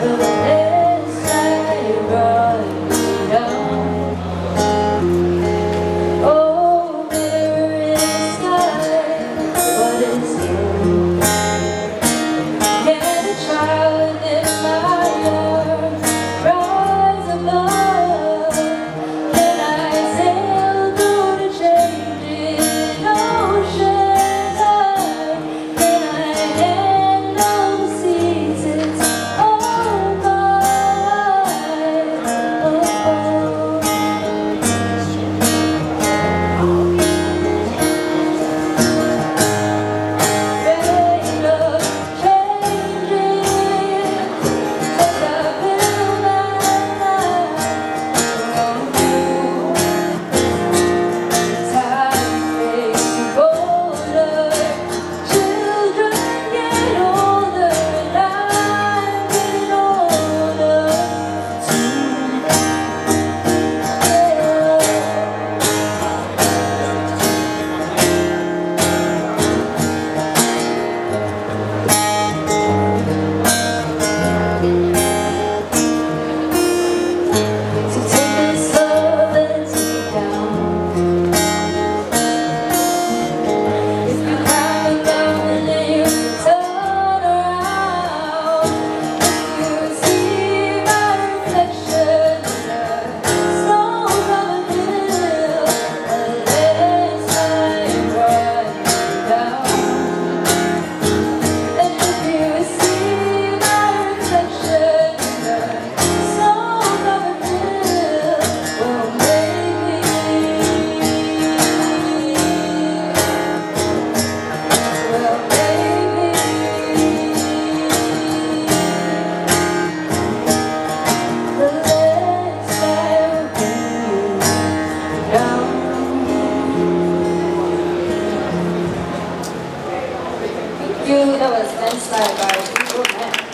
Oh, mirror in the sky, That was then, side by two.